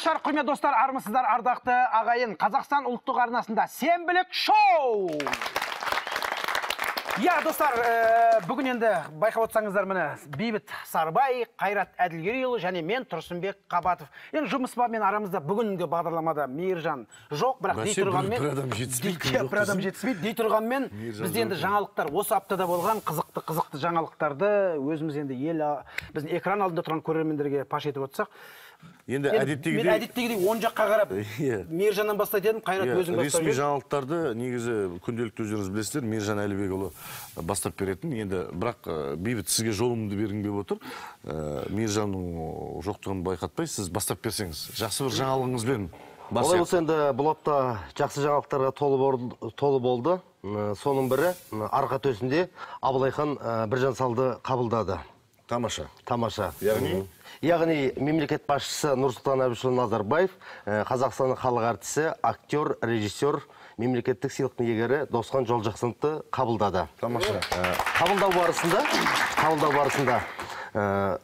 шығар құрметті достар армысыздар ардақты ағайын. Қазақстан ұлттық арнасында сенбілік шоу. Иә достар ә, бүгін енді байқап отырсаңыздар міне бейбіт сарыбай қайрат әділгерейұлы және мен тұрсынбек қабатов. Енді жұмыс бабымен арамызда бүгінгі бағдарламада мейіржан жоқ бірақ дей тұрғанмен бір адам жетіспейді, бір адам жетіспейді. Дей тұрғанмен бізде енді жаңалықтар осы аптада болған қызықты қызықты жаңалықтарды өзіміз енді ел біздің экран алдында тұрған көрермендерге паш етіп отырсақ енді мен әдеттегідей әдеттегідей оң жаққа қарап Иә. мейіржаннан бастайтын едім қайрат Иә, өзің бастап ресми жаңалықтарды негізі күнделікті өздеріңіз білесіздер мейіржан әлібекұлы бастап беретін. Енді бірақ ә, бейбіт сізге жолымды бергім келіп отыр. Ә, мейіржанның жоқтығын байқатпай сіз бастап берсеңіз жақсы бір жаңалығыңызбен олай болса енді бұл апта жақсы жаңалықтарға толы, толы болды. Соның бірі арқа төсінде абылайхан біржан салды қабылдады. Тамаша. Тамаша. Яғни? Яғни мемлекет басшысы нұрсұлтан әбішұлы назарбаев ә, қазақстанның халық әртісі актер режиссер мемлекеттік сыйлықтың иегері досхан жолжақсыновты қабылдады. Тамаша. Ә, қабылдау барысында қабылдау барысында ә,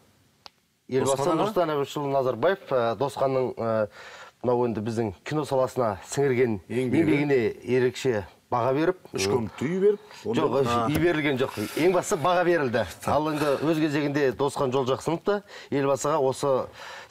елбасы нұрсұлтан әбішұлы назарбаев досханның мынау енді біздің кино саласына сіңірген Еңбегі. еңбегіне ерекше баға беріп үш комнат үй беріп жоқ үй берілген жоқ. Ең бастысы баға берілді. Ал енді өз кезегінде досхан жолжақсынов та елбасыға осы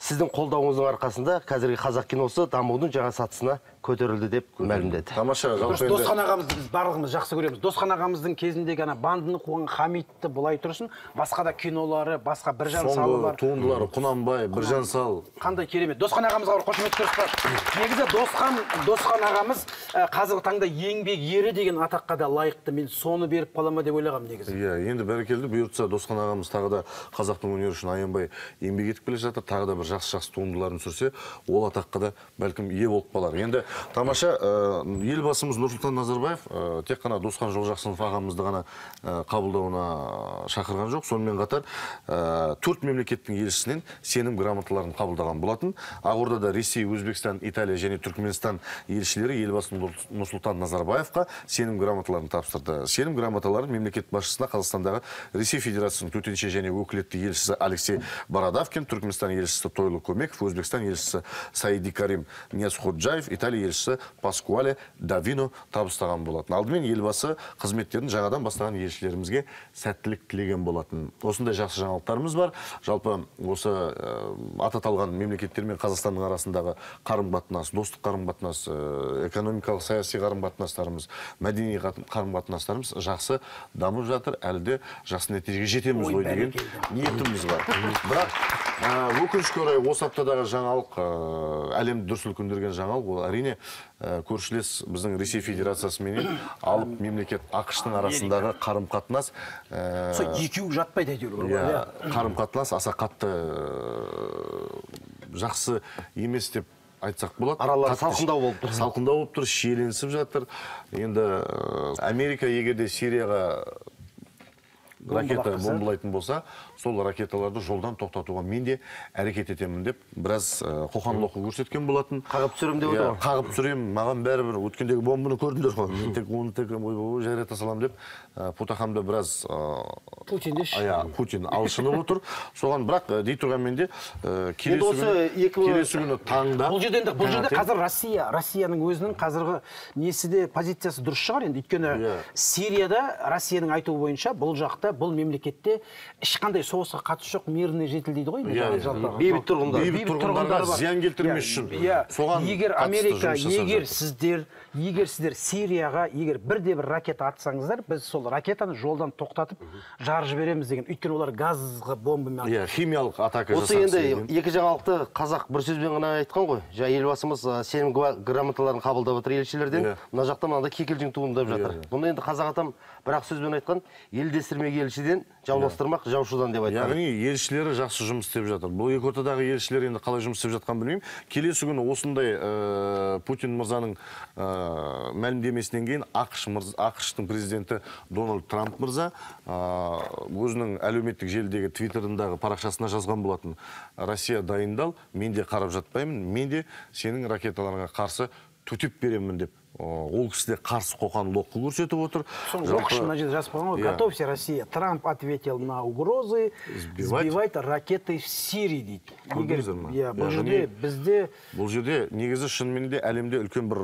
сіздің қолдауыңыздың арқасында қазіргі қазақ киносы дамудың жаңа сатысына көтерілді деп мәлімдеді тамаша дұрыс жалпы енді досхан ағамызды біз барлығымыз жақсы көреміз. Досхан ағамыздың кезіндегі ана бандыны қуған хамитті былай тұрсын басқа да кинолары басқа біржан бар. туындылары құнанбай біржан сал. Қандай керемет. Досхан ағамызға бір қошемет көрсетіп негізі досхан досхан ағамыз ә, қазіргі таңда еңбек ері деген атаққа да лайықты. Мен соны беріп қала ма деп ойлағанмын негізі. Иә енді бәрекелді. Бұйыртса досхан ағамыз тағы да қазақтың өнері үшін аянбай еңбек етіп келе жатыр. Тағы да бір жақсы жақсы туындыларын түсірсе ол атаққа да бәлкім ие болып қалар. Енді тамаша ә, елбасымыз нұрсұлтан назарбаев ә, тек қана досхан жолжақсынов ағамызды ғана ә, қабылдауына шақырған жоқ. Сонымен қатар төрт мемлекеттің елшісінен сенім грамоталарын қабылдаған болатын. Ақордада ресей өзбекстан италия және түркменстан елшілері елбасы Нұр- нұрсұлтан назарбаевқа сенім грамоталарын тапсырды. Сенім грамоталарын мемлекет басшысына қазақстандағы ресей федерациясының төтенше және өкілетті елшісі алексей бородавкин түркменстан елшісі тойлы көмеков өзбекстан елшісі саиди карим ниязходжаев италия елшісі паскуале давино табыстаған болатын. Алдымен елбасы қызметтерін жаңадан бастаған елшілерімізге сәттілік тілеген болатын. Осындай жақсы жаңалықтарымыз бар. Жалпы осы ә, аты аталған мемлекеттер мен қазақстанның арасындағы қарым қатынас достық қарым қатынас ә, экономикалық саяси қарым қатынастарымыз мәдени қарым қатынастарымыз жақсы дамып жатыр. Әлі де жақсы нәтижеге жетеміз Ой, ғой деген ниетіміз бар. Бірақ өкінішке орай осы аптадағы жаңалық әлемді дүр сілкіндірген жаңалық ол әрине ә, көршілес біздің ресей федерациясыменен алып мемлекет ақш-тың арасындағы қарым қатынас ә, сол екеуі жатпайды әйтеуір иә иә. қарым қатынас аса қатты ә, жақсы емес деп айтсақ болады Аралары салқындау болып тұр. салқындау болып тұр шиеленісіп жатыр енді америка егер де сирияға ракета бомбалайтын болса сол ракеталарды жолдан тоқтатуға мен де әрекет етемін деп біраз ә, қоқан-лоққы көрсеткен болатын қағып түсіремін деп отыр Иә, ғой. қағып түсіремін маған бәрібір өткендегі бомбаны көрдіңдер ғой мен тек оны тек жайрата саламын деп путахамда біраз Путин деші. иә путин алшынып отыр соған бірақ дей тұрғанмен де келесі күні таңда бұл жерде енді бұл жерде қазір россия россияның өзінің қазіргі несі де позициясы дұрыс шығар енді өйткені Иә. сирияда россияның айтуы бойынша бұл жақта бұл мемлекетте ешқандай соғысқа қатысы жоқ мирный житель дейді ғой Иә, иә. Бейбіт тұрғындар. Бейбіт тұрғындарға зиян келтірмес Иә, үшін иә соған егер қатысты америка егер сіздер егер сіздер сирияға егер бірде бір ракета атсаңыздар біз сол ракетаны жолдан тоқтатып жарып жібереміз деген. Өйткені олар газға бомбамен иә химиялық атака осы енді екі жаңалықты қазақ бір сөзбен ғана айтқан ғой. Жаңа елбасымыз ә, сенім гра- грамоталарын қабылдап отыр елшілерден. Иә. мына жақта мынандай кикілжің туындап жатыр. Иә, иә. бұны енді қазақ атам бір ақ сөзбен айтқан елдестірмек елшіден жауластырмақ жаушыдан деп айтқан. Яғни елшілері жақсы жұмыс істеп жатыр. Бұл екі ортадағы елшілер енді қалай жұмыс істеп жатқанын білмеймін. Келесі күні осындай ә, путин мырзаның ә, мәлімдемесінен кейін ақш ақш-тың президенті дональд трамп мырза ә, өзінің әлеуметтік желідегі твиттерындағы парақшасына жазған болатын. Россия дайындал мен де қарап жатпаймын мен де сенің ракеталарыңа қарсы төтеп беремін деп ол кісі де қарсы қоқан лоққы көрсетіп отыр. Оқышы мына жерде жазып қойған ғой. Иә. готовься россия. Трамп ответил на угрозы. Сбивать. сбивать ракеты в сирии дейді. Көрдіңіздер иә бұл жерде бізде бұл жерде негізі шынымен де әлемде үлкен бір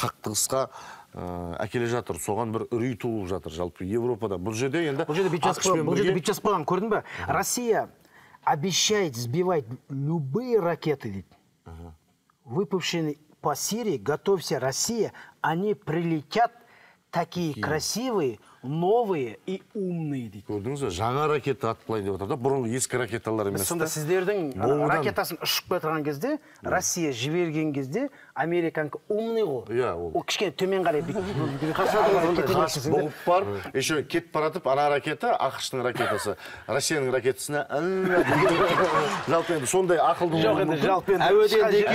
қақтығысқа э, әкеле жатыр. Соған бір үрей туып жатыр. Жалпы европада. Бұл жерде енді бұл жерде бүйтіп жазып ақш пен қойған бұл жерде бірге- бүйтіп жазып қойған көрдің ба россия обещает сбивать любые ракеты дейді. Выпущенные по сирии готовься россия они прилетят такие красивые новые и умные дейді көрдіңіз бе? Жаңа ракета атқылайды деп отыр да бұрынғы ескі ракеталар емес сонда сіздердің ракетасын ұшып келе жатқан кезде россия жіберген кезде американікі умный ғой. Иә, ол. ол кішкене төмен қарай бұғып барып еще кетіп бара жатып ана ракета ақштың ракетасы. Россияның ракетасына жалпы енді сондай ақылды жоқ енді жалпы енді Әуеден ешқай- жерге-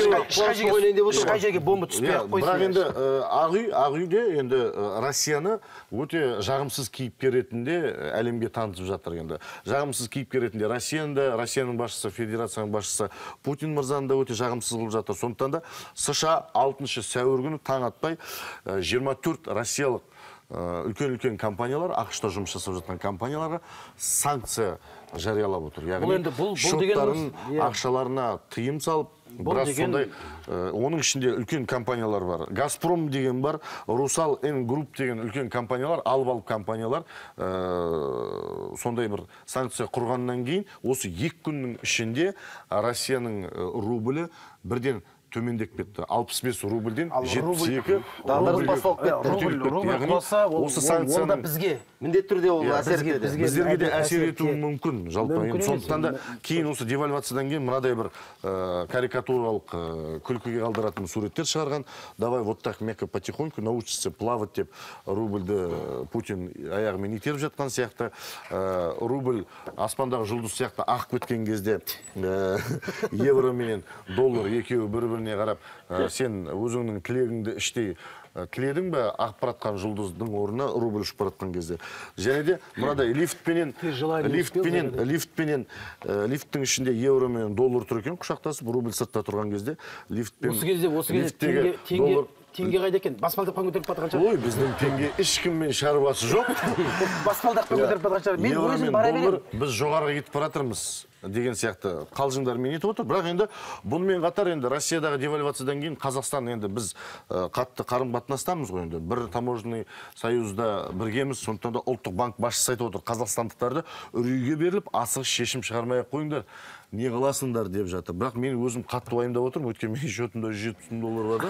отыр ғой. ешқай жерге бомба түспей Иә, ақ бірақ қойсын енді э, ақ үй ақ үйде енді россияны өте жағымсыз кейіпкер ретінде э, әлемге танытып жатыр енді. Жағымсыз кейіпкер ретінде россияны да россияның басшысы федерацияның басшысы путин мырзаны да өте жағымсыз қылып жатыр. Сондықтан да сша алтыншы сәуір күні таң атпай э, 24 россиялық э, үлкен үлкен компаниялар ақшта жұмыс жасап жатқан компанияларға санкция жариялап отыр яғни Бұл енді- бұл- бұл иә. ақшаларына тыйым салып Бұл біраз деген- сондай Э, оның ішінде үлкен компаниялар бар газпром деген бар русал н групп деген үлкен компаниялар алып алып компаниялар э, сондай бір санкция құрғаннан кейін осы екі күннің ішінде россияның э, рублі бірден төмендеп кетті. 65 рубльден Ал 72 дағдарыс рубльге басталып кетті. осы санкцияның бізге міндетті түрде ол Иә, әсер етеді. біздерге де әсер етуі мүмкін жалпы енді сондықтан да кейін осы девальвациядан кейін мынадай бір э, карикатуралық э, күлкіге қалдыратын суреттер шығарған. Давай вот так мягко потихоньку научишься плавать деп рубльді путин аяғымен итеріп жатқан сияқты. Э, рубль аспандағы жұлдыз сияқты ағып кеткен кезде евро менен доллар екеуі бір қарап сен өзіңнің тілегіңді іштей Ә, тіледің бе? Ағып бара жатқан жұлдыздың орнына рубль ұшып бара жатқан кезде. Және де мынадай лифтпенен лифтпенен лифтпенен ә, лифттің ішінде евро мен доллар тұр екен құшақтасып рубль сыртта тұрған кезде. Лифтпен осы кезде осы кезде теңге теңге қайда екен? Баспалдақпен көтеріп бара жатқан шығар. ой біздің теңге ешкіммен шаруасы жоқ. Баспалдақпен көтеріп бара жатқан шығар. Мен өзім бара беремін. біз жоғары кетіп бара жатырмыз деген сияқты қалжыңдармен етіп отыр. Бірақ енді бұнымен қатар енді россиядағы девальвациядан кейін қазақстан енді біз қатты қарым қатынастамыз ғой енді. Бір таможенный союзда біргеміз сондықтан да ұлттық банк басшысы айтып отыр қазақстандықтарды үрейге беріліп асығыс шешім шығармай ақ қойыңдар. Не қыласыңдар деп жатыр. Бірақ мен өзім қатты уайымдап отырмын. Өйткені менің счетымда жүз жетпіс мың доллар бар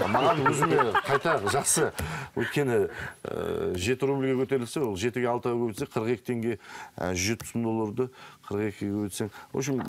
да маған өзіме қайта жақсы. Өйткені э, жеті рубльге көтерілсе ол жетіге алтыға көбейтсе қырық екі теңге жүз жетпіс мың долларды қырық екіге көбейтсең в общем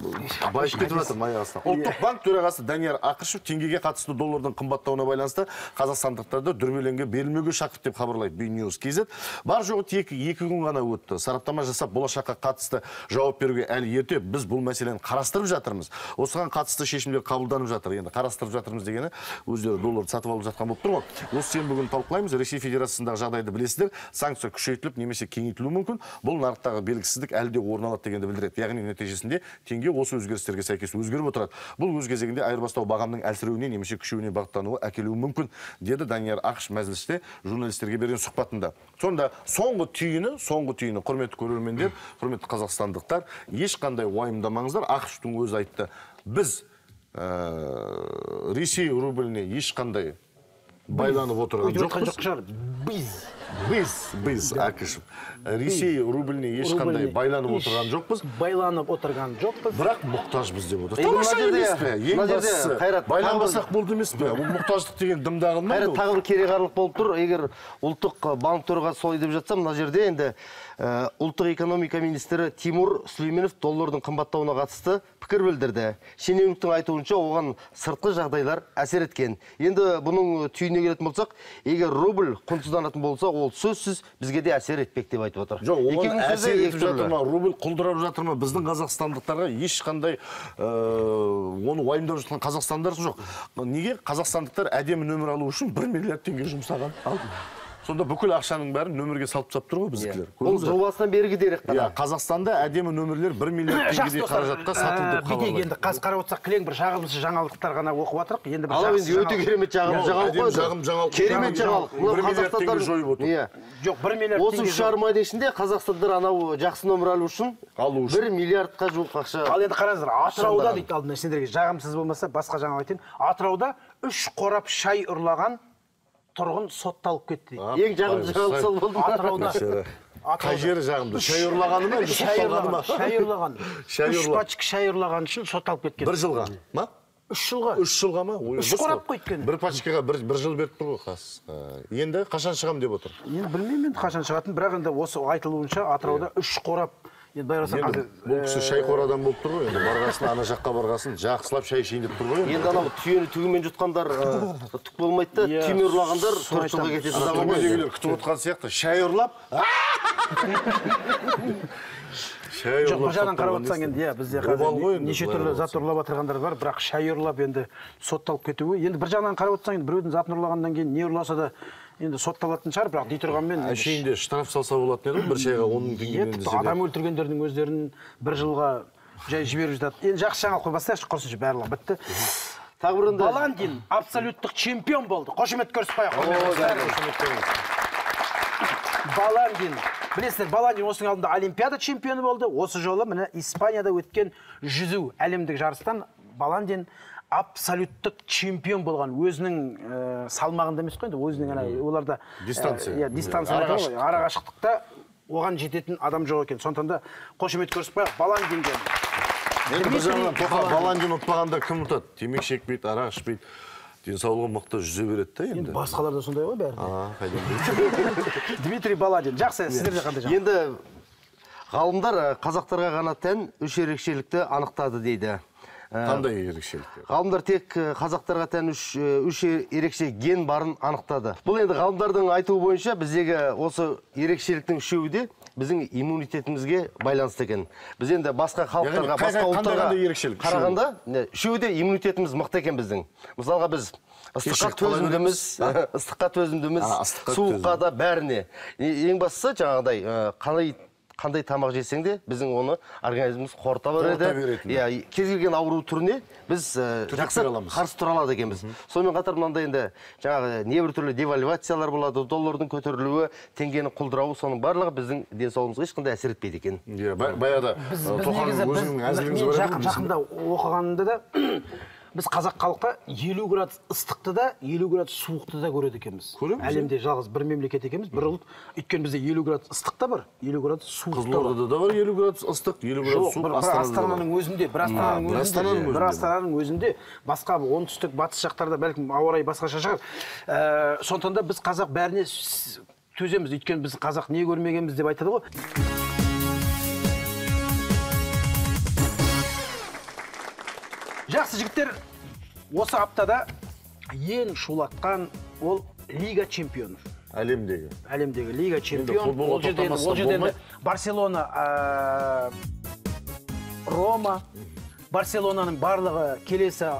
байып кетіп жатыр аяқ астынан. Ұлттық банк төрағасы данияр ақышев теңгеге қатысты доллардың қымбаттауына байланысты қазақстандықтарды дүрбелеңге берілмеуге шақырды деп хабарлайды бньюс kz бар жоғы тек екі күн ғана өтті. Сараптама жасап болашаққа қатысты жауап беруге әлі ерте. Біз бұл мәселені қарастырып жатырмыз. Осыған қатысты шешімдер қабылданып жатыр. Енді қарастырып жатырмыз дегені өздері долларды сатып алып жатқан болып тұр ғой. Осы сенбі күні талқылаймыз. Ресей федерациясындағы жағдайды білесіздер. Санкция күшейтіліп немесе кеңейтілуі мүмкін. Бұл нарықтағы белгісіздік әлі де орын алады дегенді білдіреді. Яғни нәтижесінде теңге осы өзгерістерге сәйкес өзгеріп отырады. Бұл өз кезегінде айырбастау бағамның әлсіреуіне немесе күшеуіне бағыттануы әкелуі мүмкін деді данияр ақыш мәжілісте журналистерге берген сұхбатында. Сонда соңғы түйіні соңғы түйіні құрметті көрермендер құрметті қазақстандықтар ешқандай уайымдамаңыздар. Ақыштың өзі айтты. Біз ә, ресей рубліне ешқандай байланып отырған жоқпыз. жоқ біз. Біз біз ақышев ресей рубліне ешқандай байланып отырған жоқпыз. байланып отырған жоқпыз. Бірақ мұқтажбыз деп отыр тамаша емес пе? Ең бастысы Қайрат, байланбасақ болды емес пе? Мұқтаждық деген дымда қайрат қалмайды тағы бір кереғарлық болып тұр. Егер ұлттық банк төрағасы солай деп жатса мына жерде енді ұлттық экономика министрі тимур сүлейменов доллардың қымбаттауына қатысты пікір білдірді. Шенеуніктің айтуынша оған сыртқы жағдайлар әсер еткен. Енді бұның түйініне келетін болсақ егер рубль құнсызданатын болса ол сөзсіз бізге де әсер етпек деп айтып отыр. Жоқ оған әсер етіп жатыр ма рубль құлдырап жатыр ма біздің қазақстандықтарға ешқандай ыыы, оны уайымдап жатқан қазақстандар жоқ. Неге? Қазақстандықтар әдемі нөмір алу үшін бір миллиард теңге жұмсаған. Сонда бүкіл ақшаның бәрін нөмірге салып тастап тұр ғой біздікілер. Бұл жыл басынан бергі дерек иә қана. Қазақстанда әдемі нөмірлер бір миллиард теңгедей қаражатқа сатылды деп ә, бүйтейік хабарлайды енді қазір қарап отырсақ кілең бір жағымсыз жаңалықтар ғана оқып жатырық енді бір енді өте керемет жағым Иә, жаңалық қой енді. жағым жаңалық. керемет Жағым жаңалық бір миллиард теңге жойып отыр. иә. Жоқ бір миллиард осы теңге үш жарым айдың ішінде қазақстандар анау жақсы нөмір алу үшін Алу үшін. бір миллиардқа жуық ақша ал енді қараңыздар атырауда дейді алдында сендерге жағымсыз болмаса басқа жаңалық айтайын. Атырауда үш қорап шай ұрлаған тұрғын сотталып кетті дейді. Ең жағымды жаңалық сол болды. Атырауда қай жері жағымды? Шай ұрлағаны ма әлде шай ұрлаған шай ұрлаған Шай үш пачка шай ұрлаған үшін сотталып кеткен. Бір жылға ма? Үш жылға. Үш жылға ма? Үш қорап қой. қой өйткені. бір пачкаға бір, бір жыл беріп тұр ғой қас. Енді қашан шығамын деп отыр? Енді білмеймін енді қашан шығатынын бірақ енді осы айтылуынша атырауда үш қорап енді былай қарасаң енді қазір бұл кісі шайқор адам болып тұр ғой енді. Барғасын ана жаққа барғасын жақсылап шай ішейін деп тұр ғой енді. Енді анау түйені түгімен жұтқандар ы, түк болмайды да Иә, түйме ұрлағандар төрт жылға кететін күтіп отқан сияқты. Шай ұрлап шай жоқ бір жағынан қарап отырсаң енді иә бізде қазір неше түрлі зат ұрлап жатырғандар бар бірақ шай ұрлап енді сотталып кетуі. Енді бір жағынан қарап отырсаң енді біреудің затын ұрлағаннан кейін не ұрласа да енді сотталатын шығар бірақ дей тұрғанмен әшейінде штраф салса болатын еді ғой бір шайға он мың теңгеден тіпті адам өлтіргендердің өздерін бір жылға жай жіберіп жатады. Енді жақсы жаңалық қой бастайықшы құрсыншы барлығы бітті. Тағы бір енді баландин абсолюттық чемпион болды. Қошемет көрсетпайық баландин. Білесіздер баландин осының алдында олимпиада чемпионы болды. Осы жолы міне испанияда өткен жүзу әлемдік жарыстан баландин абсолюттік чемпион болған өзінің ә, салмағында емес қой енді өзінің ана оларда ә, Дистанция. иә дистанция Ара айтады ғой, ара қашықтықта оған жететін адам жоқ екен. Сондықтан да қошемет көрсетпайық баландинге енді бір Дмитрий жағынан тоқа Баландин. ұтпағанда кім ұтады? Темекі шекпейді арақ ішпейді. Денсаулығы мықты жүзе береді да енді. Басқалар да сондай ғой бәрі дмитрий баландин жақсы сіздерде қандай жаңалық енді ғалымдар ы, қазақтарға ғана тән үш ерекшелікті анықтады дейді. Қандай ерекшеліктер? ғалымдар тек қазақтарға тән үш үш ерекше ген барын анықтады. Бұл енді ғалымдардың айтуы бойынша біздегі осы ерекшеліктің үшеуі де біздің иммунитетімізге байланысты екен. Біз енді басқа халықтарға басқа ұлттарға қарағанда үшеуі де иммунитетіміз мықты екен біздің. Мысалға біз ыстыққа төзімдіміз ыстыққа төзімдіміз суыққа да бәріне. Ең бастысы жаңағыдай қалай қандай тамақ жесең де біздің оны организміміз қорыта береді. Иә кез келген ауру түріне біз жақсы қарсы тұра алады екенбіз. Сонымен қатар мынандай енді жаңағы небір түрлі девальвациялар болады доллардың көтерілуі теңгенің құлдырауы соның барлығы біздің денсаулығымызға ешқандай әсер етпейді екен. Иә ба- баяғыда ғой жақында оқығанымда да біз қазақ халқы елу градус ыстықты да елу градус суықты да көреді екенбіз. Көреміз, әлемде жалғыз бір мемлекет екенбіз. Бір ұлт. Өйткені бізде елу градус ыстық та бар елу градус суық қызылордада да бар елу градус ыстық елу градус суық бір, астананың өзінде бір астананың өзінде бір өзінде. астананың өзінде. Басқа оңтүстік батыс жақтарда бәлкім ауа райы басқаша шығар. Ә, сондықтан да біз қазақ бәріне төземіз өйткені біз қазақ не көрмегенбіз деп айтады ғой. Жақсы жігіттер осы аптада ең шулатқан ол лига чемпионов әлемдегі. Әлемдегі лига чемпион. ол жерде ол жерде барселона ә, рома. Барселонаның барлығы келесі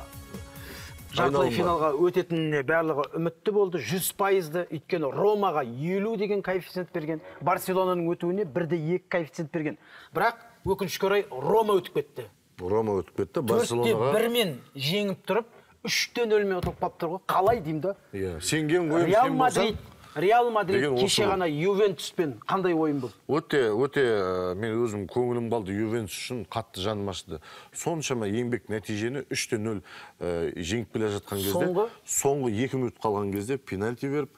жартылай финалға өтетініне барлығы үмітті болды. Жүз пайызды өйткені ромаға елу деген коэффициент берген. Барселонаның өтуіне бірде екі коэффициент берген. Бірақ өкінішке орай рома өтіп кетті. Рома өтіп кетті төртте барселонаға. бірмен жеңіп тұрып үште нөлмен ұтылып қалып тұр ғой. Қалай деймін да? Иә сенген ойым реал мадрид реал мадрид кеше ғана ювентуспен қандай ойын болды өте өте ә, мен өзім көңілім қалды ювентус үшін қатты жаным ашыды соншама еңбек нәтижені үште нөл ә, жеңіп келе жатқан кезде Соңғы? соңғы екі минут қалған кезде пенальти беріп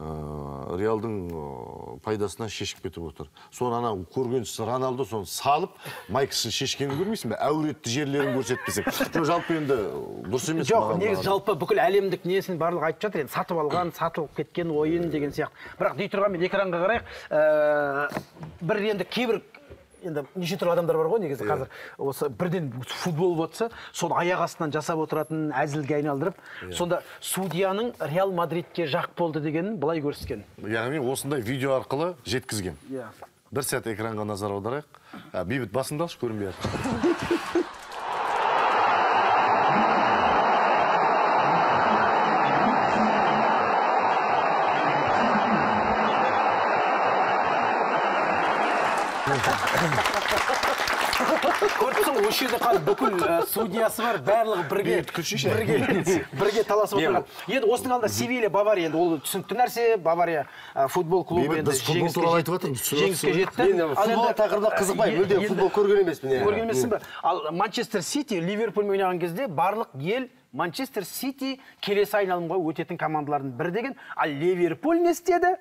ә, реалдың ә, пайдасына шешіп кетіп отыр. Соны анау көргенсіз роналдо соны салып майкасын шешкенін көрмейсің бе? Әуретті жерлерін көрсетпесең. Жоқ жалпы енді дұрыс емес жоқ негізі жалпы бүкіл әлемдік несін барлығы айтып жатыр енді сатып алған сатылып кеткен ойын деген сияқты. Бірақ дей тұрғанмен экранға қарайық ә, бір енді кейбір енді неше түрлі адамдар бар ғой негізі қазір. Осы бірден футбол болып жатса соны аяқ астынан жасап отыратын әзілге айналдырып сонда судьяның реал мадридке жақ болды дегенін былай көрсеткен. Яғни осындай видео арқылы жеткізген. Иә. Бір сәт экранға назар аударайық. Ә, бейбіт басыңды алшы көрінбей жерде қазір бүкіл судьясы бар барлығы бірге бірге бірге таласып отырған енді осының алдында севилья бавария енді ол түсінікті нәрсе бавария футбол клубы енді біз футбол туралы айтып жатырмыз, жеңіске жетті. Мен футбол тақырыбына қызықпаймын мүлде футбол көрген емеспін иә. көрген емессің ба ал манчестер сити ливерпульмен ойнаған кезде барлық ел манчестер сити келесі айналымға өтетін командалардың бірі деген. Ал ливерпуль не істеді?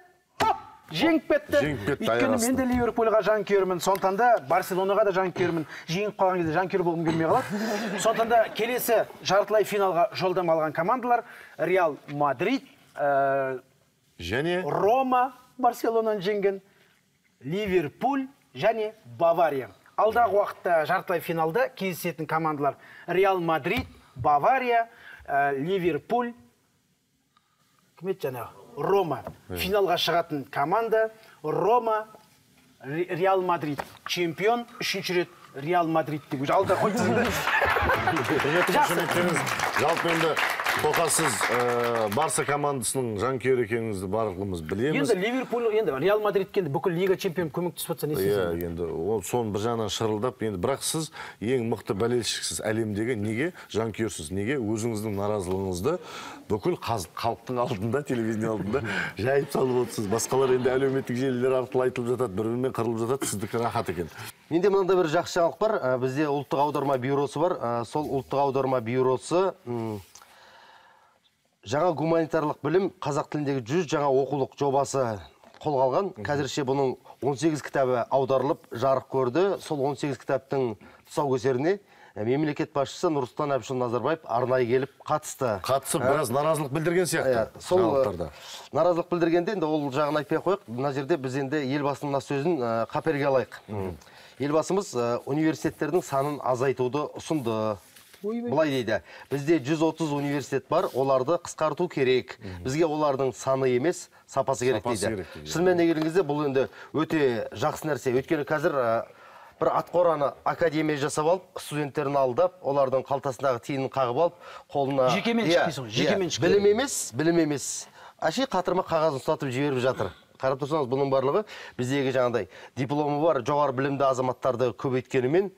Жеңіп кетті. Жеңіп кетті, өйткені мен де ливерпульға жанкүйермін. Сондықтан да барселонаға да жанкүйермін. Жеңіп қалған кезде жанкүйер болғым келмей қалады. Сондықтан да келесі жартылай финалға жолдама алған командалар реал мадрид ә, және? Рома барселонаны жеңген ливерпуль және бавария. Алдағы уақытта жартылай финалда кездесетін командалар реал мадрид бавария ә, ливерпуль. Кім еді жаңағы? Рома финалға шығатын команда. Рома Ре- реал мадрид. Чемпион үшінші рет реал мадрид деп уже қошеметтеріңіз жалпы енді тоқа сіз ә, барса командасының жанкүйері екеніңізді барлығымыз білеміз. Енді ливерпуль енді реал мадридке енді бүкіл лига чемпион көмектесіп жатса не иә істейсің енді ол соны бір жағынан шырылдап енді бірақ сіз ең мықты бәлелшіксіз әлемдегі неге жанкүйерсіз неге өзіңіздің наразылығыңызды бүкіл халықтың алдында телевидение алдында жайып салып отырсыз. Басқалар енді әлеуметтік желілер арқылы айтылып жатады бір бірімен қырылып жатады. Сіздікі рахат екен. Менде мынандай бір жақсы жаңалық бар. Ә, бізде ұлттық аударма бюросы бар. Ә, сол ұлттық аударма бюросы жаңа гуманитарлық білім қазақ тіліндегі жүз жаңа оқулық жобасы қолға алған. Қазірше бұның 18 кітабы аударылып жарық көрді. Сол 18 кітаптың тұсаукесеріне ә, мемлекет басшысы нұрсұлтан әбішұлы назарбаев арнайы келіп қатысты. Қатысып біраз наразылық білдірген сияқты сол ә, наразылық білдіргенде енді ол жағын айтпай ақ қояйық. Мына жерде біз енді елбасының мына сөзін ә, қаперге алайық. Елбасымыз ә, университеттердің санын азайтуды ұсынды. Былай дейді. Бізде 130 университет бар оларды қысқарту керек. Бізге олардың саны емес сапасы керек дейді. керек дейді. шын мәніне келген кезде бұл енді өте жақсы нәрсе. Өйткені қазір ә, бір атқораны академия жасап алып студенттерін алдап олардың қалтасындағы тиынын қағып алып қолына Жекеменшік Иә, иә. жекеменшік. білім емес білім емес. Әшейін қатырма қағазын ұстатып жіберіп жатыр. Қарап тұрсаңыз бұның барлығы біздегі жаңағыдай дипломы бар жоғары білімді азаматтарды көбейткенімен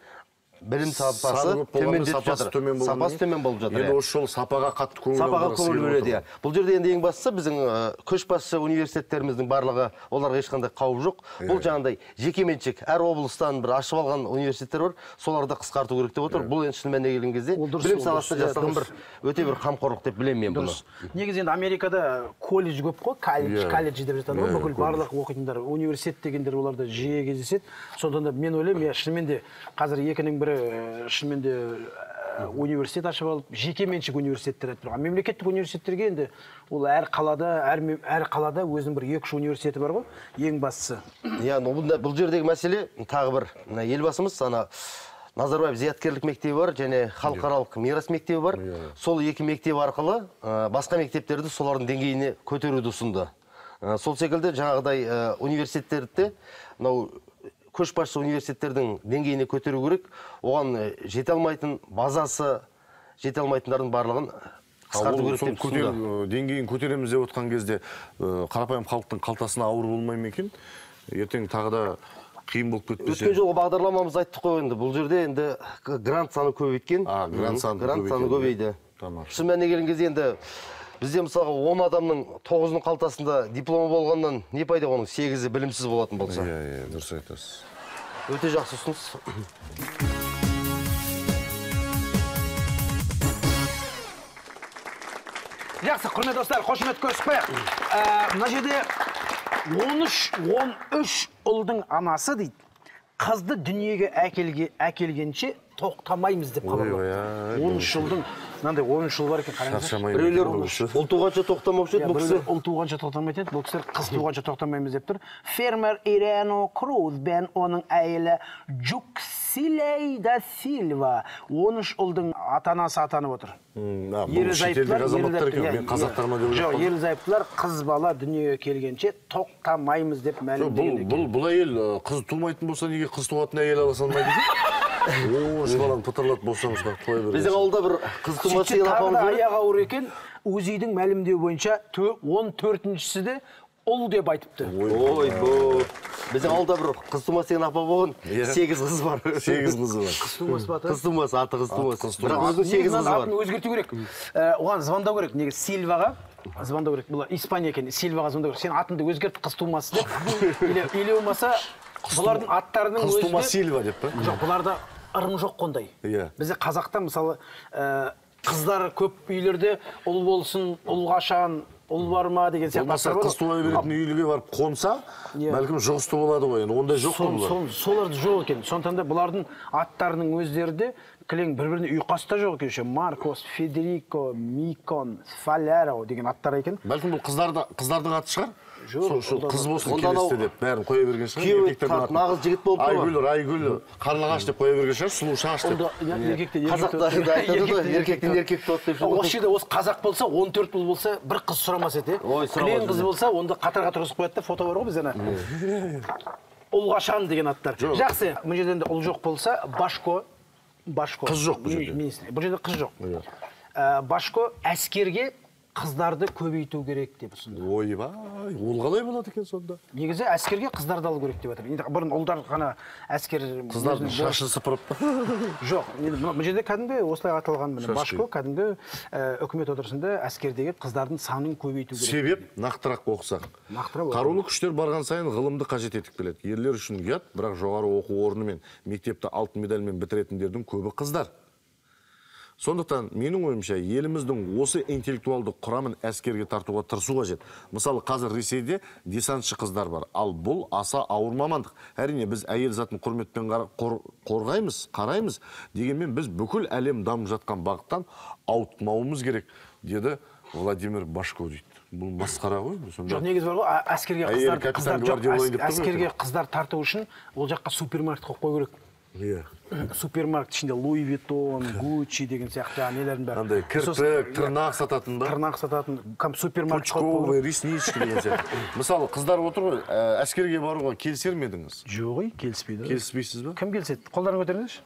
білім сапасы төмендетіп жатыр. сапасы төмен болып жатыр енді иә. осы жолы сапаға қатты көңіл сапаға көңіл бөледі иә. бұл жерде енді ең бастысы біздің ы, көшбасшы университеттеріміздің барлығы оларға ешқандай қауіп жоқ. Бұл жаңағыдай жекеменшік әр облыстан бір ашып алған университеттер бар. Соларды қысқарту керек деп отыр. Бұл енді шын мәніне келген кезде білім саласында иә, жасалған бір өте бір қамқорлық деп білемін мен бұны. Негізі енді америкада колледж көп қой колледж Иә. колледж деп жатады ғой. Иә, бүкіл барлық оқитындар университет дегендер оларда жиі кездеседі. Сондықтан да мен ойлаймын иә шынымен де қазір екінің бірі ә, шынымен де ә, университет ашып алып жекеменшік университеттер айтып тұрған. Мемлекеттік университеттерге енді ол әр қалада әр, әр қалада өзінің бір екі үш университеті бар ғой ең бастысы. Иә ну бұл, бұл жердегі мәселе тағы бір мына елбасымыз ана назарбаев зияткерлік мектебі бар және халықаралық мирас мектебі бар. Сол екі мектеп арқылы ә, басқа мектептерді солардың деңгейіне көтеруді ұсынды. Ә, сол секілді жаңағыдай ә, университеттерді мынау көшбасшы университеттердің деңгейіне көтеру керек. Оған ә, жете алмайтын базасы жете алмайтындардың барлығын ы, деңгейін көтереміз деп отқан кезде ы, қарапайым халықтың қалтасына ауыр болмай ма екен? Ертең тағы да қиын болып кетпесе? Өткен жолғы бағдарламамызда айттық қой енді бұл жерде енді грант саны көбейткен А, грант саны грант саны көбейген, көбейді. Тамаша. шын мәніне келген кезде енді бізде мысалға он адамның тоғызының қалтасында дипломы болғаннан не пайда оның? Сегізі білімсіз болатын болса. Иә иә дұрыс айтасыз. Өте жақсы ұсыныс. Жақсы құрметті достар қошемет көрсетпайық ә, мына жерде 13 13 ұлдың анасы дейді. Қызды дүниеге әкелге, әкелгенше тоқтамаймыз деп хабарлайды Ойбай-ай, 13 жылдың мынандай 13 жыл бар екен қараңыздаршы. Шаршамай біреулер бұл ұл туғанша тоқтамаушы еді Иә, бұл кісі. ұл туғанша тоқтамайтын еді бұл кісілер қыз туғанша тоқтамаймыз деп тұр. Фермер ирено круз бен оның әйелі джуксилей да сильва 13 ұлдың ата анасы атанып отыр. Бұл ерлі зайыптылар мен қазақтарыма деп иә, ойлап жоқ ерлі зайыптылар қыз бала дүниеге келгенше тоқтамаймыз деп Жоқ, бұл мәлімдеген екен. бұл бұл әйел қыз тумайтын болса неге қыз туатын әйел ала салмайды? о үш баланы пытырлатып босаңызға қоя беріңіз біздің ауылда бір қыз тумасы аяғы ауыр екен. Узидің мәлімдеуі бойынша он төртіншісі де ұл деп айтыпты. Ойбой біздің ауылда бір қыз тумас деген апа болған Иә. сегіз қыз бар. Сегіз қызы бар. Қыз тумас па аты? қыз тумас аты қыз тумас бірақ өзінің сегіз қызы бар. атын өзгерту керек. Ә, оған звондау керек. Негізі сильваға звондау керек. Бұл испания екен. Сильваға звондау керек. Сен атыңды өзгерт қыз тумасы деп. Или болмаса бұлардың аттарының сильва деп па? жоқ бұларда ырым жоқ қондай Иә. бізде қазақта мысалы ә, қыздар көп үйлерде ұл болсын ұл қашан ұл бар ма деген сияқты болмаса қыз туа беретін үйлерге барып қонса Иә. бәлкім жұғысты болады ғой. Енді ондай жоқ қой бұлар. сол, соларды жоқ екен. Сондықтан да бұлардың аттарының өздері де кілең бір біріне ұйқаста жоқ екен еще. Маркос федерико микон фаляро деген аттар екен. Бәлкім бұл қыздарда қыздардың аты шығар? Жоқ, қыз болсын келесте деп бәрін қоя берген шығар. Нағыз жігіт болып айгүл райгүл қарлығаш деп қоя берген шығар сұлу шаш деп. Еркектен қазақта да айтады ғой еркектен еркек туады деп осы жерде осы қазақ болса 14 ұл болса бір қыз сұрамас еді. Ой, сұрамас кілең қыз болса онда қатарға тұрғызып қояды да фото бар ғой бізде ана. Ұлғашан деген аттар. Жоқ. жақсы. Бұл жерде енді ұл жоқ болса башко башко Қыз жоқ бұл жерде. бұл жерде қыз жоқ Иә. Ә, башко әскерге қыздарды көбейту керек деп ұсынды. Ойбай ол қалай болады екен сонда? Негізі әскерге қыздарды алу керек деп жатыр. Енді бұрын ұлдар ғана әскер қыздардың шашын сыпырып жоқ енді мына- жерде кәдімгі осылай аталған міне башко кәдімгі ә, үкімет отырысында әскердегі қыздардың санын көбейту керек. Себеп нақтырақ оқысақ. Нақтырақ қарулы күштер барған сайын ғылымды қажет етіп келеді. Ерлер үшін ұят бірақ жоғары оқу орны мен мектепті алтын медальмен бітіретіндердің көбі қыздар. Сондықтан менің ойымша еліміздің осы интеллектуалды құрамын әскерге тартуға тырысу қажет. Мысалы қазір ресейде десантшы қыздар бар. Ал бұл аса ауыр мамандық. Әрине біз әйел затын құрметпен қор- қорғаймыз қараймыз дегенмен біз бүкіл әлем дамып жатқан бағыттан ауытқымауымыз керек деді владимир башко дейді. Бұл масқара ғой сонда. Жоқ негізі бар ғой әскерге қыздар жоқ әскерге қыздар тарту үшін ол жаққа супермаркет қойып қою керек. Иә. Супермаркет ішінде луи виттон гуччи деген сияқты нелердің бәрі. Андай кірпік тырнақ сататын ба тырнақ сататын супермаркет пучковый реснички деген сияқты. Мысалы қыздар отыр ғой ә, әскерге баруға келісер ме едіңіз? Жоқ ой келіспейді. Келіспейсіз ба кім келіседі? Қолдарыңды көтеріңізші.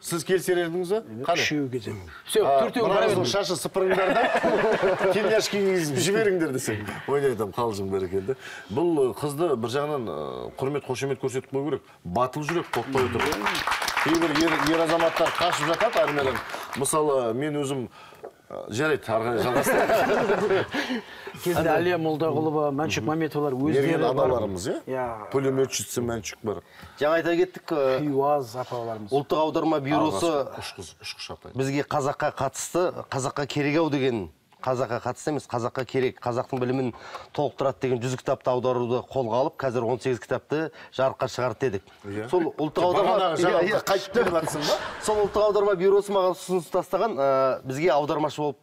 Сіз келісер едіңіз ба? Қане. үшеуі келіседі все төртеуін қарап шашы сыпырыңдар да. Тельняшкаға кигізіп жіберіңдер десең ойнай айтамын қалжың бәрекелді. Бұл қызды бір жағынан құрмет қошемет көрсетіп қою керек. Батыл жүрек қорықпай отыр кейбір ер, азаматтар қашып жатады армиядан мысалы мен өзім жарайды ары қарай жалғастырайық. Кезінде әлия молдағұлова мәншүк мәметовалар өздері аналарымыз иә? иә. Пулеметчица мәншүк бар. Жаңа айта кеттік э, хиуаз апаларымыз. ұлттық аударма бюросы бізге қазаққа қатысты қазаққа керек ау деген қазаққа қатысты емес қазаққа керек қазақтың білімін толықтырады деген жүз кітапты аударуды қолға алып қазір 18 кітапты жарыққа шығарды дедік Иә. сол ұлттық аударма Иә, иә. қайтып келіп жатрсың ба сол ұлттық аударма бюросы маған ұсыныс тастаған ә, бізге аудармашы болып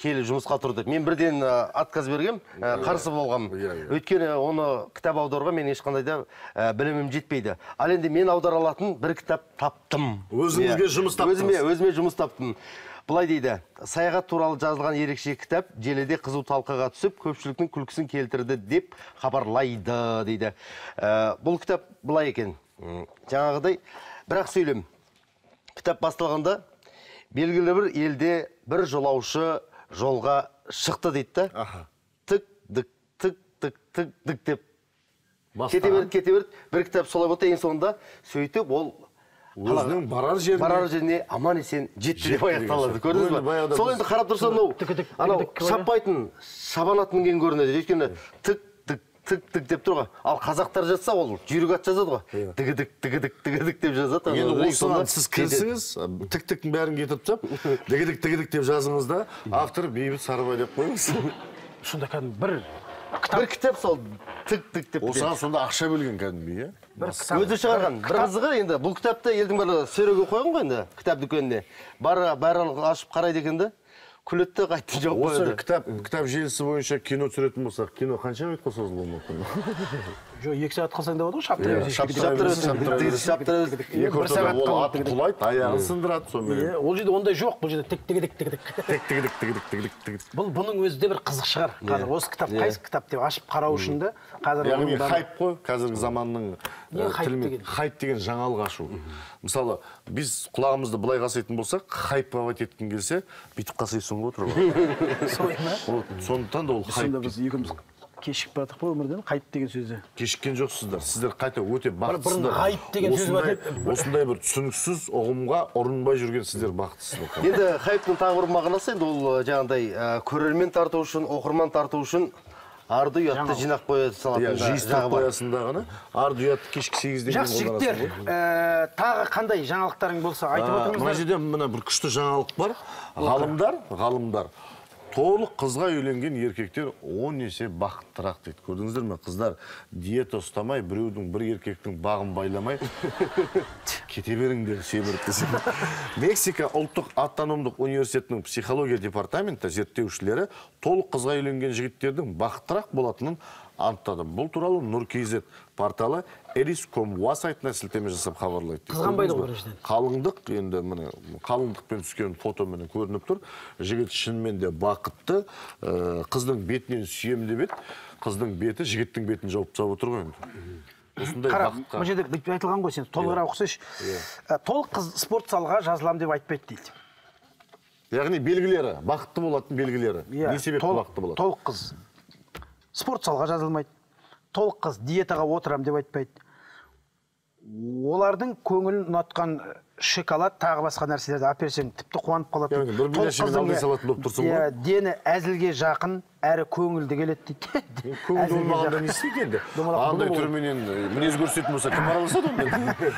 келі жұмысқа тұрды мен бірден ә, отказ бергем ә, қарсы болғанмын Иә, иә. өйткені оны кітап аударуға мен ешқандай да ә, білімім жетпейді ал енді мен аудара алатын бір кітап таптым Өзіңізге Иә. жұмыс таптыңыз. өзіме өзіме жұмыс таптым былай дейді саяхат туралы жазылған ерекше кітап желіде қызу талқыға түсіп көпшіліктің күлкісін келтірді деп хабарлайды дейді. Ә, бұл кітап былай екен. Жаңағыдай бірақ сөйлем кітап басталғанда белгілі бір елде бір жолаушы жолға шықты дейді да. Тік дік тік тік тік дік деп. Кете берді кете берді бір кітап солай болды ең соңында сөйтіп ол өзінің барар жеріне барар жеріне аман есен жетті деп аяқталады көрдіңіз ба сол енді қарап тұрса мынау анау шаппайтын шабан ат мінген көрінеді өйткені тік тік тік тік деп тұр ғой ал қазақтар жазса ол жүйрік ат жазады ғой Иә. дігідік дігідік дігідік деп жазады енді осыған сіз кірсіңіз тік тіктің бәрін кетіріп тастап дігідік дігідік деп жазыңыз да автор бейбіт сарыбай деп қойыңыз сонда кәдімгі бір бір кітап сол тік тік деп осыған сонда ақша бөлген кәдімгі иә? өзі шығарған. Бір қызығы енді бұл кітапты елдің бәрі сөреге қойған ғой енді кітап дүкеніне. Бәрі бәрі ашып қарайды екен да күледі де қайтадан жауып осы қояды кітап кітап желісі бойынша кино түсіретін болсақ кино қанша минутқа созылуы мүмкін жоқ екі сағат қылсаң да болады ғой шаптыра берсең. шаптыра шаптыра берсін, берсін, шаптыра дік дік берсін. шаптыра берсін. екі бір ортада сағат ол ат қалады. құлайды аяғын сындырады сонымен Иә, ол жерде ондай жоқ бұл жерде тік тігідік тігідік тік тігідік тігідік тігідік тігідік бұл бұның өзі де бір қызық шығар қазір осы кітап қайсы кітап деп ашып қарау үшін де қазір яғни хайп қой қазіргі заманның хайп тілімен- деген? хайп деген жаңалық ашу. Мысалы біз құлағымызды былай қасайтын болсақ хайповать еткің келсе бүйтіп қасайсың ғой ол сондықтан да ол хайп сонда біз екеуміз кешігіп бара жатық па өмірден? Ғайып деген сөзі. Кешіккен жоқсыздар сіздер. Қайта өте бақыттысыздар ғайып деген сөз бар осындай, еді. осындай бір түсініксіз ұғымға ұрынбай жүрген сіздер бақыттысыздар енді хайптың тағы бір мағынасы енді ол ы, жаңағыдай ы, көрермен тарту үшін оқырман тарту үшін арды ұятты жинақ қоя салатын иә да жағы бар. қоясың дағыны арды ұятты кешкі сегізден жақсы жігіттер ә, тағы қандай жаңалықтарың болса айтып А, мына отырыңыздар жерде мына бір күшті жаңалық бар. Ғалымдар ғалымдар. Толық қызға үйленген еркектер он есе бақыттырақ дейді. Көрдіңіздер ме қыздар диета ұстамай біреудің бір еркектің бағын байламай. Кете беріңдер семіріп мексика ұлттық автономдық университетінің психология департаменті зерттеушілері толық қызға үйленген жігіттердің бақыттырақ болатынын анықтады. Бұл туралы нұр порталы эриском.ua сайтына сілтеме жасап хабарлайды. Қызғанбайды ғой біріншіден. қалыңдық енді міне қалыңдықпен түскен фотомен көрініп тұр. Жігіт шынымен де бақытты. Э, қыздың бетінен сүйем деп еді. Қыздың беті жігіттің бетін жауып тастап отыр ғой енді. Осындай қара мына жерде бүйтіп айтылған ғой сен толығырақ оқысайшы. Ә, толық қыз спорт залға жазыламын деп айтпайды дейді. Яғни белгілері бақытты болатын белгілері. Иә, не себепті бақытты болады толық қыз спорт залға жазылмайды. Толық қыз диетаға отырамын деп айтпайды. Олардың көңілін ұнатқан шоколад тағы басқа нәрселерді әперсең тіпті қуанып қалады. Иә, салатын болып тұрсың ғой. иә, дені әзілге жақын әрі көңілді келеді дейді. Көңілді болмағанда не істейді енді? Андай түріменен э, мінез көрсететін болса кім араласады онымен?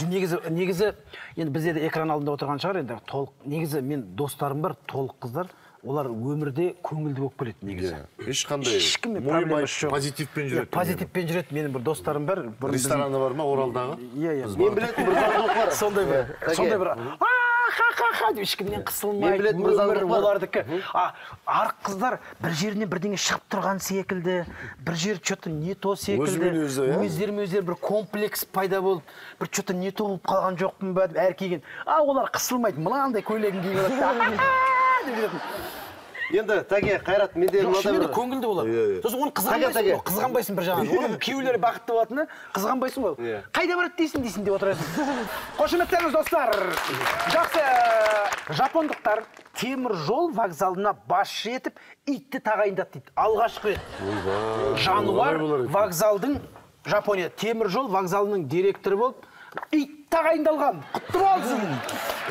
Негізі негізі енді бізде де экран алдында отырған шығар енді. Толық негізі мен достарым бар толық қыздар олар өмірде көңілді болып келеді негізі. Иә, ешқандай ешкіммен проблемасы жоқ. позитивпен Иә, жүреді позитивпен жүреді. Менің бір достарым бар рестораны бар ма оралдағы? Иә иә мен білетін бар. Сондай бір. Сондай бір ха ха ха деп ешкімнен Мен қысылмайды білетін заңдылық бар. олардікі. А арық қыздар бір жерінен бірдеңе шығып тұрған секілді бір жер что то не то секілді. Өзімен өзі, иә? өздерімен өздері бір комплекс пайда болып бір что то не то болып қалған жоқпын ба деп әр киген а олар қысылмайды. Мынандай көйлегін киіп алады деп жүретін. Енді тәке қайрат менде жоқ шынымен де бір көңілді болады Иә, иә. сосын оны қызғанбайсың ғой қызғанбайсың бір жағынан. Оның күйеулері бақытты болатыны қызғанбайсың ғой. Иә. қайда барады дейсің дейсің деп отырасың қошеметтеңіз достар. Жақсы. Жапондықтар темір жол вокзалына басшы етіп итті тағайындады дейді. Алғашқы рет. Жануар вокзалдың жапония темір жол вокзалының директоры болып ит тағайындалған. Құтты болсын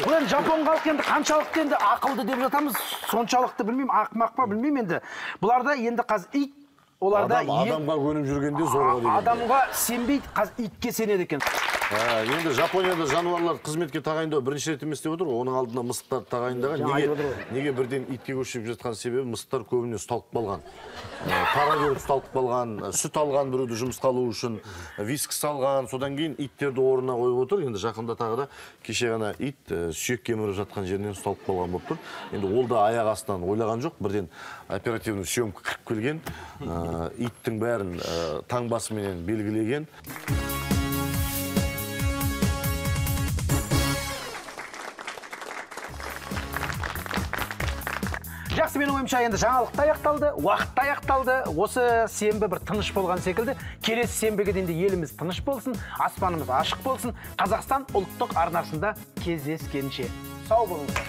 бұл енді жапон халқы енді қаншалықты енді ақылды деп жатамыз соншалықты білмеймін ақымақ па білмеймін енді. Бұларда енді қазір ит оларда Адам, адамға көніп жүргенде зорға адамға сенбейді қазір итке сенеді екен. А, енді жапонияда жануарлар қызметке тағайындау бірінші рет емес деп отыр ғой. Оның алдында мысықтар тағайындаған. Неге, неге бірден итке көшіп жатқан себебі мысықтар көбіне ұсталып қалған. Ә, пара беріп ұсталып қалған ә, сүт алған біреуді жұмысқа алу үшін вискс алған содан кейін иттерді орнына қойып отыр. Енді жақында тағы да кеше ғана ит ә, сүйек кеміріп жатқан жерінен ұсталып қалған болып тұр. Енді ол да аяқ астынан ойлаған жоқ. Бірден оперативный съемка кіріп келген. Ә, иттің бәрін ә, таңбасыменен белгілеген. Жақсы менің ойымша енді жаңалық та аяқталды уақыт та аяқталды. Осы сенбі бір тыныш болған секілді келесі сенбіге дейін де еліміз тыныш болсын аспанымыз ашық болсын. Қазақстан ұлттық арнасында кездескенше. Сау болыңыздар.